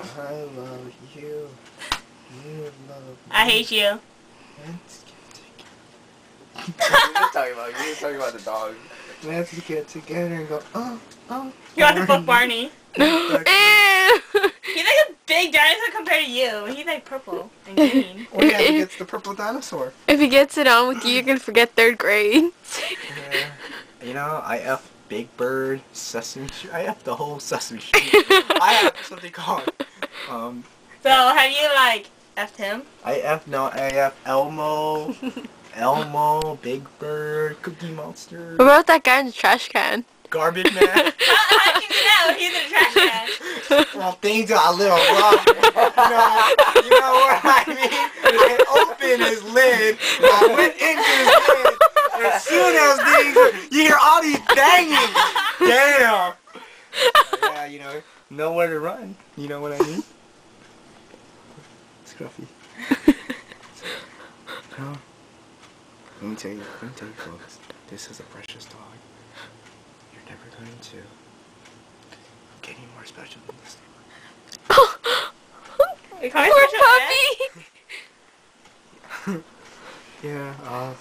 I love you. You love me. I hate you. Let's get together. You're not talking about you. You're talking about the dog. Let's get together and go, oh, oh. You want to fuck Barney? Ew. He's like a big dinosaur compared to you. He's like purple and green. Oh yeah, he gets the purple dinosaur. If he gets it on with you, you're gonna forget third grade. Yeah. You know, I I F Big Bird, Sesame Street. I F the whole Sesame Street. I have something called, um, So have you like effed him? I F, no, I F Elmo, Elmo, Big Bird, Cookie Monster, What about that guy in the trash can? Garbage Man. How, how did you know he's in a trash can? well, things got a little rough. You know, you know what I mean? I opened his lid. I went into his lid. These, you hear all these banging. Damn. Yeah, you know, nowhere to run. You know what I mean? Scruffy. No. Let me tell you, let me tell you folks, this is a precious dog. You're never going to get any more special than this dog. Poor him special ed? puppy. Yeah, uh,